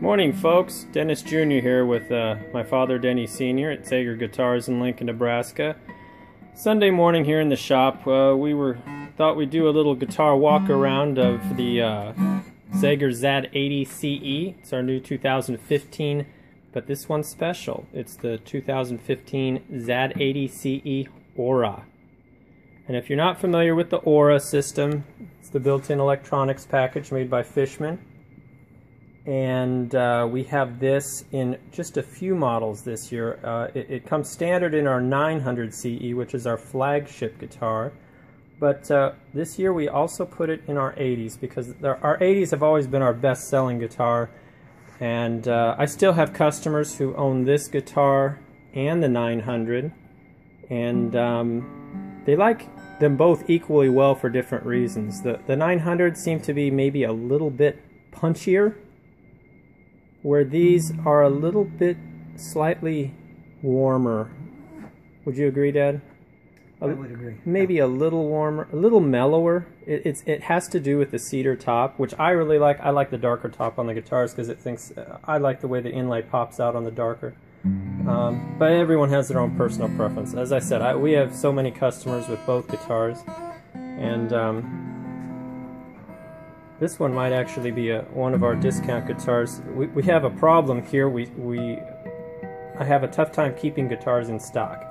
Morning, folks. Dennis Jr. here with uh, my father, Denny Sr. at Zager Guitars in Lincoln, Nebraska. Sunday morning here in the shop, uh, we were thought we'd do a little guitar walk around of the uh, Zager ZAD 80 CE. It's our new 2015, but this one's special. It's the 2015 ZAD 80 CE Aura. And if you're not familiar with the Aura system, it's the built-in electronics package made by Fishman and uh, we have this in just a few models this year. Uh, it, it, comes standard in our 900 CE, which is our flagship guitar, but uh, this year we also put it in our 80s because our 80s have always been our best-selling guitar, and uh, I still have customers who own this guitar and the 900, and um, they like them both equally well for different reasons. The, the 900 seemed to be maybe a little bit punchier where these are a little bit slightly warmer. Would you agree, Dad? A, I would agree. Maybe yeah. a little warmer, a little mellower. It, it's it has to do with the cedar top, which I really like. I like the darker top on the guitars because it thinks I like the way the inlay pops out on the darker. Um, but everyone has their own personal preference. As I said, I, we have so many customers with both guitars, and um, this one might actually be a, one of our discount guitars. We, we have a problem here. We, we, I have a tough time keeping guitars in stock.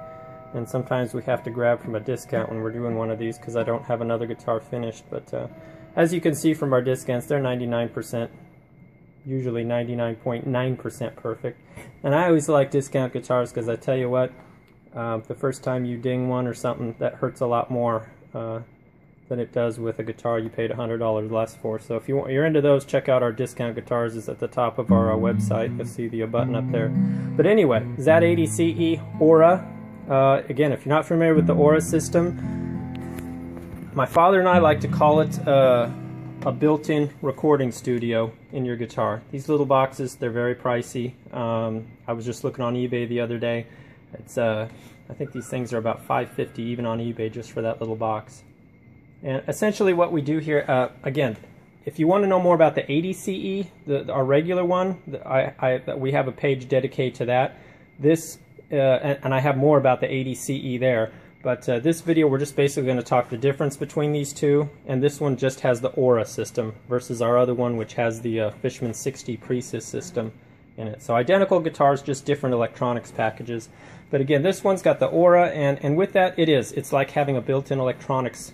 And sometimes we have to grab from a discount when we're doing one of these because I don't have another guitar finished. But uh, as you can see from our discounts, they're 99%, usually 99.9% .9 perfect. And I always like discount guitars because I tell you what, uh, the first time you ding one or something, that hurts a lot more. Uh, than it does with a guitar you paid $100 less for. So if you want, you're into those, check out our discount guitars. is at the top of our uh, website. You'll see the uh, button up there. But anyway, ZAD 80 CE Aura. Uh, again, if you're not familiar with the Aura system, my father and I like to call it uh, a built-in recording studio in your guitar. These little boxes, they're very pricey. Um, I was just looking on eBay the other day. It's uh, I think these things are about 550 even on eBay just for that little box. And essentially what we do here, uh, again, if you want to know more about the 80 CE, the, our regular one, the, I, I, we have a page dedicated to that. This, uh, and, and, I have more about the 80 CE there. But uh, this video, we're just basically going to talk the difference between these two. And this one just has the Aura system versus our other one, which has the uh, Fishman 60 Presys system in it. So identical guitars, just different electronics packages. But again, this one's got the Aura, and, and with that, it is. It's like having a built-in electronics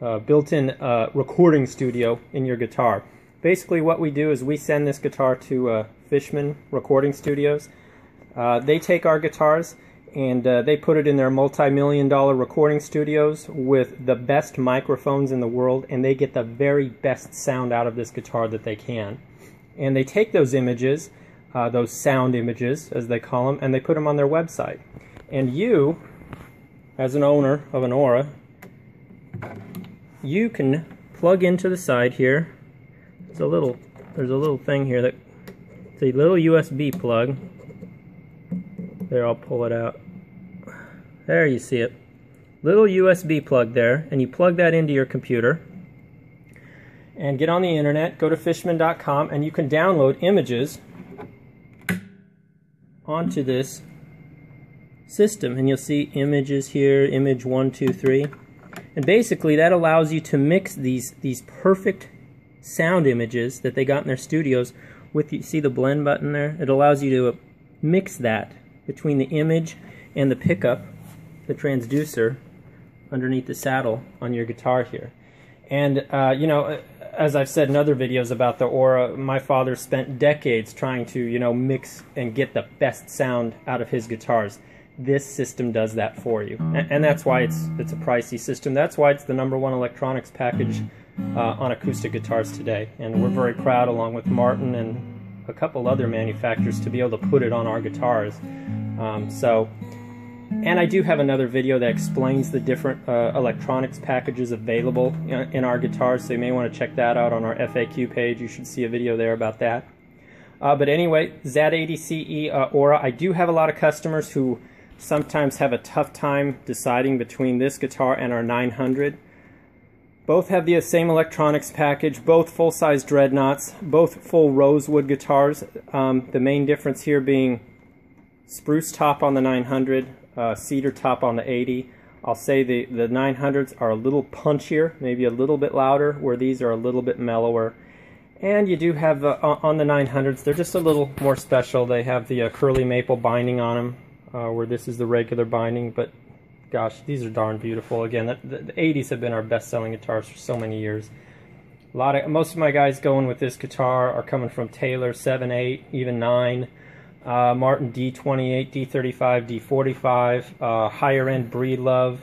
uh, built-in uh, recording studio in your guitar. Basically what we do is we send this guitar to uh, Fishman Recording Studios. Uh, they take our guitars and uh, they put it in their multi-million dollar recording studios with the best microphones in the world and they get the very best sound out of this guitar that they can. And they take those images, uh, those sound images as they call them, and they put them on their website. And you, as an owner of an Aura, you can plug into the side here. There's a little there's a little thing here that it's a little USB plug. There, I'll pull it out. There you see it. Little USB plug there, and you plug that into your computer and get on the internet, go to fishman.com, and you can download images onto this system. And you'll see images here, image one, two, three. And basically that allows you to mix these, these perfect sound images that they got in their studios with, you see the blend button there? It allows you to mix that between the image and the pickup, the transducer, underneath the saddle on your guitar here. And, uh, you know, as I've said in other videos about the Aura, my father spent decades trying to, you know, mix and get the best sound out of his guitars this system does that for you. And, that's why it's it's a pricey system. That's why it's the number one electronics package uh, on acoustic guitars today. And we're very proud, along with Martin and a couple other manufacturers, to be able to put it on our guitars. Um, so, and I do have another video that explains the different uh, electronics packages available in, in our guitars, so you may want to check that out on our FAQ page. You should see a video there about that. Uh, but anyway, ZAD 80 CE uh, Aura, I do have a lot of customers who sometimes have a tough time deciding between this guitar and our 900. Both have the same electronics package, both full-size dreadnoughts, both full rosewood guitars. Um, the main difference here being spruce top on the 900, uh, cedar top on the 80. I'll say the, the 900s are a little punchier, maybe a little bit louder, where these are a little bit mellower. And you do have, uh, on the 900s, they're just a little more special. They have the uh, curly maple binding on them, uh, where this is the regular binding, but gosh, these are darn beautiful. Again, the, the 80s have been our best-selling guitars for so many years. A lot of most of my guys going with this guitar are coming from Taylor 7, 8, even 9, uh, Martin D28, D35, D45, uh, higher end Breedlove,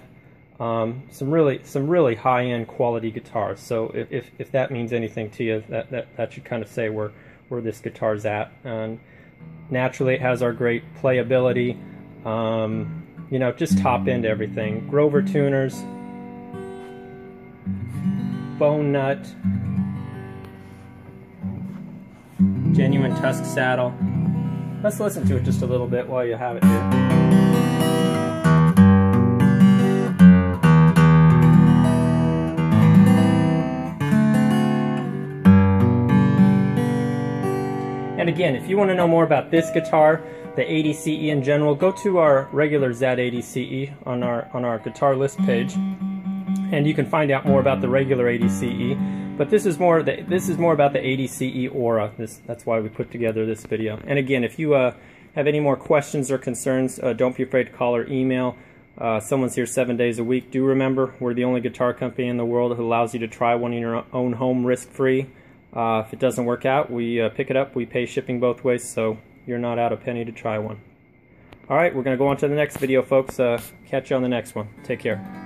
um, some really some really high end quality guitars. So if, if, if that means anything to you, that, that that should kind of say where where this guitar's at. And naturally, it has our great playability. Um, you know, just top end everything. Grover tuners, bone nut, genuine tusk saddle. Let's listen to it just a little bit while you have it here. And again, if you want to know more about this guitar, the 80CE in general, go to our regular Z80CE on our on our guitar list page, and you can find out more about the regular 80CE. But this is more the, this is more about the 80CE Aura. This that's why we put together this video. And again, if you uh, have any more questions or concerns, uh, don't be afraid to call or email. Uh, someone's here seven days a week. Do remember, we're the only guitar company in the world who allows you to try one in your own home risk-free. Uh, if it doesn't work out, we uh, pick it up. We pay shipping both ways, so you're not out a penny to try one. All right, we're going to go on to the next video, folks. Uh, catch you on the next one. Take care.